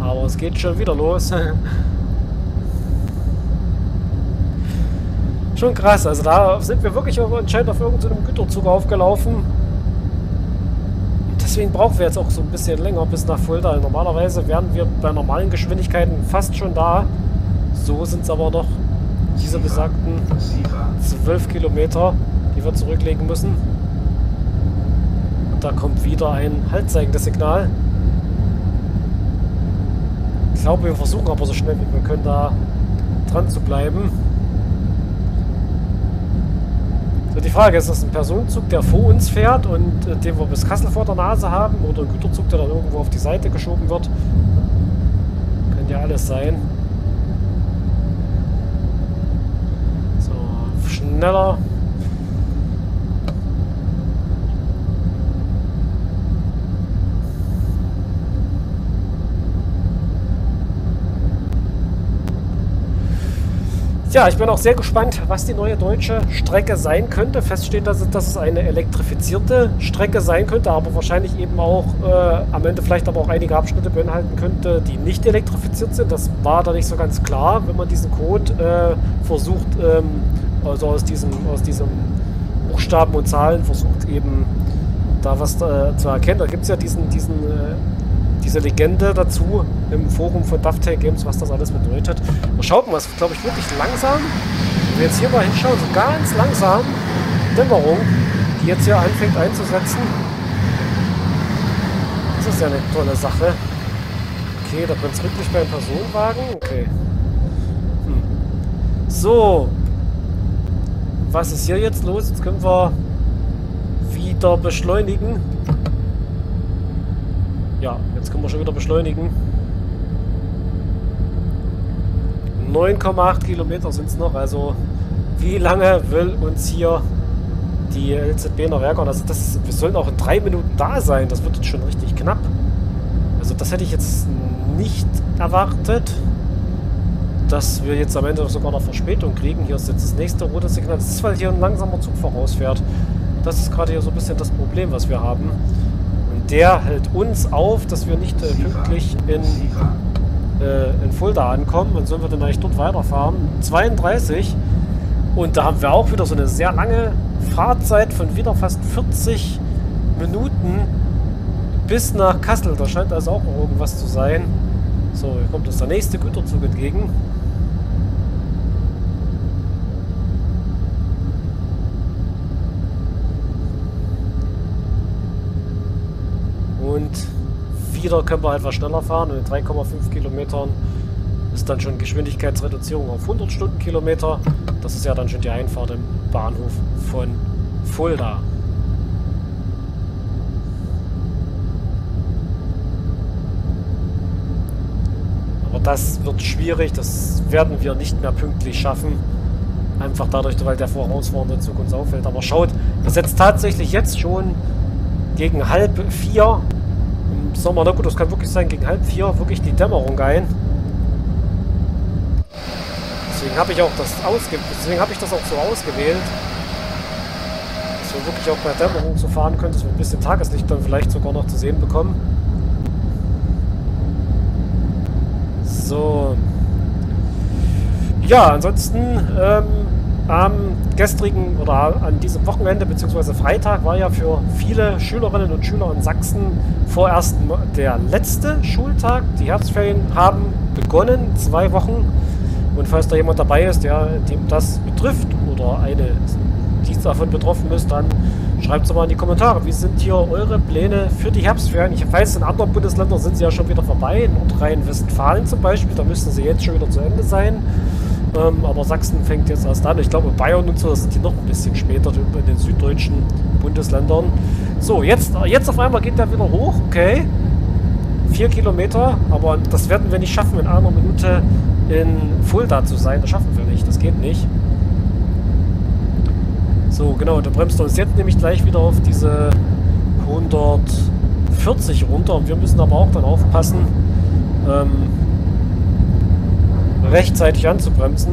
Aber es geht schon wieder los. schon krass. Also da sind wir wirklich anscheinend auf irgendeinem Güterzug aufgelaufen. Deswegen brauchen wir jetzt auch so ein bisschen länger bis nach Fulda. Normalerweise wären wir bei normalen Geschwindigkeiten fast schon da. So sind es aber noch diese besagten 12 Kilometer, die wir zurücklegen müssen. Und da kommt wieder ein haltzeigendes Signal glaube, wir versuchen aber so schnell wie wir können da dran zu bleiben. So, die Frage ist, ist das ein Personenzug, der vor uns fährt und äh, den wir bis Kassel vor der Nase haben oder ein Güterzug, der dann irgendwo auf die Seite geschoben wird? Könnte ja alles sein. So, schneller. Ja, ich bin auch sehr gespannt, was die neue deutsche Strecke sein könnte. Feststeht, dass, dass es eine elektrifizierte Strecke sein könnte, aber wahrscheinlich eben auch äh, am Ende vielleicht aber auch einige Abschnitte beinhalten könnte, die nicht elektrifiziert sind. Das war da nicht so ganz klar, wenn man diesen Code äh, versucht, ähm, also aus diesem, aus diesem Buchstaben und Zahlen versucht eben da was äh, zu erkennen. Da gibt es ja diesen, diesen äh, diese Legende dazu im Forum von Dovetail Games, was das alles bedeutet. Man schaut mal, es ist, glaube ich, wirklich langsam. Wenn wir jetzt hier mal hinschauen, so ganz langsam Dämmerung, die jetzt hier anfängt einzusetzen. Das ist ja eine tolle Sache. Okay, da brennt es wirklich beim Personenwagen. Okay. Hm. So. Was ist hier jetzt los? Jetzt können wir wieder beschleunigen. Ja, jetzt können wir schon wieder beschleunigen. 9,8 Kilometer sind es noch. Also wie lange will uns hier die LZB noch ärgern? Also das, wir sollen auch in drei Minuten da sein. Das wird jetzt schon richtig knapp. Also das hätte ich jetzt nicht erwartet, dass wir jetzt am Ende sogar noch Verspätung kriegen. Hier ist jetzt das nächste rote Signal. Das ist, weil hier ein langsamer Zug vorausfährt. Das ist gerade hier so ein bisschen das Problem, was wir haben der hält uns auf, dass wir nicht äh, pünktlich in, äh, in Fulda ankommen. Wann sollen wir denn eigentlich dort weiterfahren? 32. Und da haben wir auch wieder so eine sehr lange Fahrzeit von wieder fast 40 Minuten bis nach Kassel. Da scheint also auch noch irgendwas zu sein. So, hier kommt uns der nächste Güterzug entgegen. Und wieder können wir etwas schneller fahren und in 3,5 Kilometern ist dann schon Geschwindigkeitsreduzierung auf 100 Stundenkilometer. Das ist ja dann schon die Einfahrt im Bahnhof von Fulda. Aber das wird schwierig, das werden wir nicht mehr pünktlich schaffen. Einfach dadurch, weil der vorausfahrende Zug uns auffällt. Aber schaut, wir setzt tatsächlich jetzt schon gegen halb vier Sommer, na gut, das kann wirklich sein, gegen halb vier wirklich die Dämmerung ein. Deswegen habe ich auch das ausge deswegen habe ich das auch so ausgewählt. Dass wir wirklich auch bei Dämmerung so fahren können, dass wir ein bisschen Tageslicht dann vielleicht sogar noch zu sehen bekommen. So. Ja, ansonsten ähm, am gestrigen oder an diesem Wochenende bzw. Freitag war ja für viele Schülerinnen und Schüler in Sachsen vorerst der letzte Schultag. Die Herbstferien haben begonnen, zwei Wochen. Und falls da jemand dabei ist, der dem das betrifft oder eine, die davon betroffen ist, dann schreibt es mal in die Kommentare. Wie sind hier eure Pläne für die Herbstferien? Ich weiß, in anderen Bundesländern sind sie ja schon wieder vorbei. In Nordrhein-Westfalen zum Beispiel, da müssten sie jetzt schon wieder zu Ende sein. Ähm, aber Sachsen fängt jetzt erst an. Ich glaube, Bayern und so sind die noch ein bisschen später in den süddeutschen Bundesländern. So, jetzt, jetzt auf einmal geht der wieder hoch. Okay. Vier Kilometer, aber das werden wir nicht schaffen, in einer Minute in Fulda zu sein. Das schaffen wir nicht. Das geht nicht. So, genau. Da bremst er uns jetzt nämlich gleich wieder auf diese 140 runter. Und wir müssen aber auch dann aufpassen, ähm, rechtzeitig anzubremsen.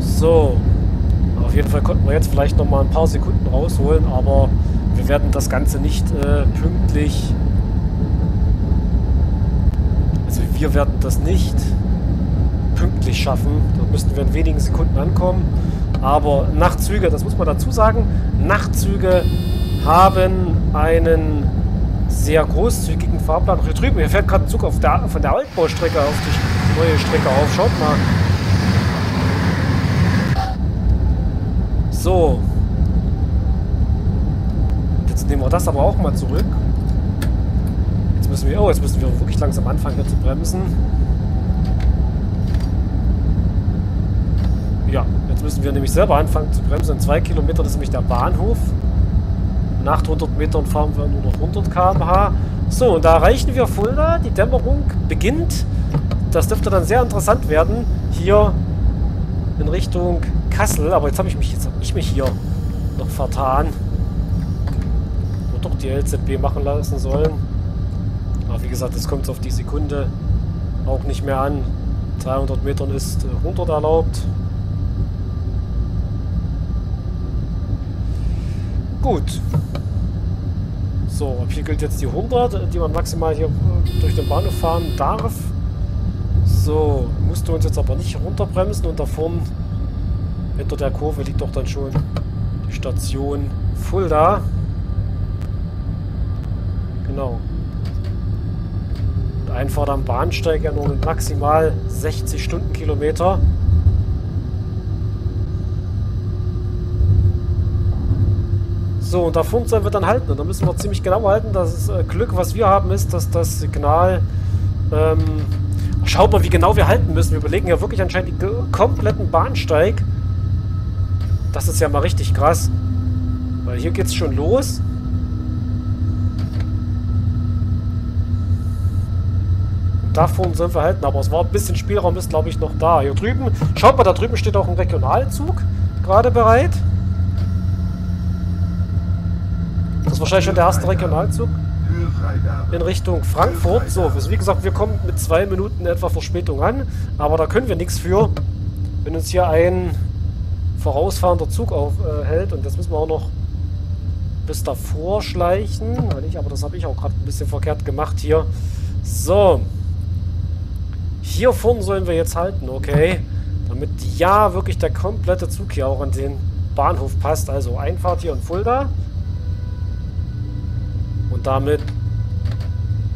So. Auf jeden Fall konnten wir jetzt vielleicht noch mal ein paar Sekunden rausholen, aber wir werden das Ganze nicht äh, pünktlich... Also wir werden das nicht pünktlich schaffen. Da müssten wir in wenigen Sekunden ankommen. Aber Nachtzüge, das muss man dazu sagen, Nachtzüge haben einen sehr großzügigen Fahrplan. Hier drüben, hier fährt gerade ein Zug der, von der Altbaustrecke auf die neue Strecke auf. Schaut mal. So. Jetzt nehmen wir das aber auch mal zurück. Jetzt müssen wir, oh, jetzt müssen wir wirklich langsam anfangen hier zu bremsen. Ja, jetzt müssen wir nämlich selber anfangen zu bremsen. In zwei Kilometern ist nämlich der Bahnhof. Nach 800 Metern fahren wir nur noch 100 km/h. So, und da erreichen wir Fulda. Die Dämmerung beginnt. Das dürfte dann sehr interessant werden. Hier in Richtung Kassel. Aber jetzt habe ich mich jetzt ich mich hier noch vertan. Und doch die LZB machen lassen sollen. Aber wie gesagt, es kommt auf die Sekunde auch nicht mehr an. 300 Metern ist 100 erlaubt. Gut. So, hier gilt jetzt die 100, die man maximal hier äh, durch den Bahnhof fahren darf. So, musst du uns jetzt aber nicht runterbremsen und da vorne hinter der Kurve liegt doch dann schon die Station Fulda. Genau. Und Einfahrt am Bahnsteig ja nur mit maximal 60 Stundenkilometer. So, und davon sollen wir dann halten. Und da müssen wir ziemlich genau halten. Das äh, Glück, was wir haben, ist, dass das Signal... Ähm, schaut mal, wie genau wir halten müssen. Wir überlegen ja wirklich anscheinend den kompletten Bahnsteig. Das ist ja mal richtig krass. Weil hier geht es schon los. Und davon sollen wir halten. Aber es war ein bisschen Spielraum, ist glaube ich noch da. Hier drüben, schaut mal, da drüben steht auch ein Regionalzug gerade bereit. Das ist wahrscheinlich schon der erste Regionalzug in Richtung Frankfurt. So, also wie gesagt, wir kommen mit zwei Minuten etwa Verspätung an, aber da können wir nichts für, wenn uns hier ein vorausfahrender Zug aufhält. Äh, und das müssen wir auch noch bis davor schleichen. Aber das habe ich auch gerade ein bisschen verkehrt gemacht hier. So. Hier vorne sollen wir jetzt halten, okay. Damit ja wirklich der komplette Zug hier auch an den Bahnhof passt. Also Einfahrt hier in Fulda. Damit,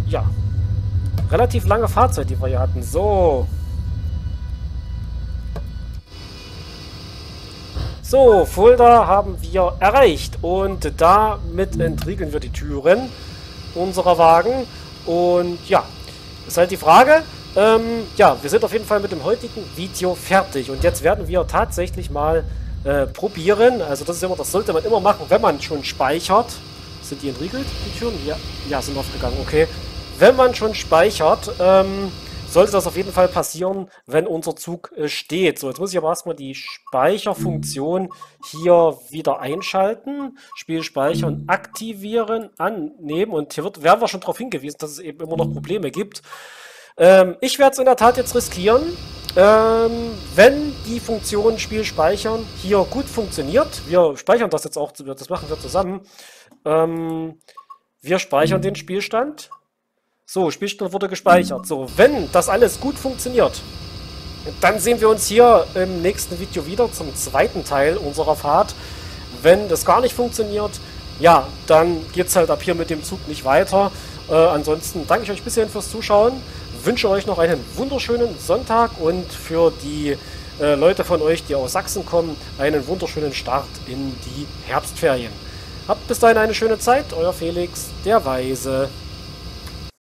ja, relativ lange Fahrzeit, die wir hier hatten. So. So, Fulda haben wir erreicht. Und damit entriegeln wir die Türen unserer Wagen. Und ja, ist halt die Frage. Ähm, ja, wir sind auf jeden Fall mit dem heutigen Video fertig. Und jetzt werden wir tatsächlich mal äh, probieren. Also das ist immer, das sollte man immer machen, wenn man schon speichert. Sind die entriegelt, die Türen? Ja, ja sind aufgegangen, okay. Wenn man schon speichert, ähm, sollte das auf jeden Fall passieren, wenn unser Zug äh, steht. So, jetzt muss ich aber erstmal die Speicherfunktion hier wieder einschalten. Spiel speichern, aktivieren, annehmen. Und hier wird, werden wir schon darauf hingewiesen, dass es eben immer noch Probleme gibt. Ähm, ich werde es in der Tat jetzt riskieren. Ähm, wenn die Funktion Spiel speichern hier gut funktioniert, wir speichern das jetzt auch, das machen wir zusammen. Ähm, wir speichern den Spielstand. So, Spielstand wurde gespeichert. So, wenn das alles gut funktioniert, dann sehen wir uns hier im nächsten Video wieder zum zweiten Teil unserer Fahrt. Wenn das gar nicht funktioniert, ja, dann geht es halt ab hier mit dem Zug nicht weiter. Äh, ansonsten danke ich euch bisher fürs Zuschauen, wünsche euch noch einen wunderschönen Sonntag und für die äh, Leute von euch, die aus Sachsen kommen, einen wunderschönen Start in die Herbstferien. Habt bis dahin eine schöne Zeit, euer Felix, der Weise.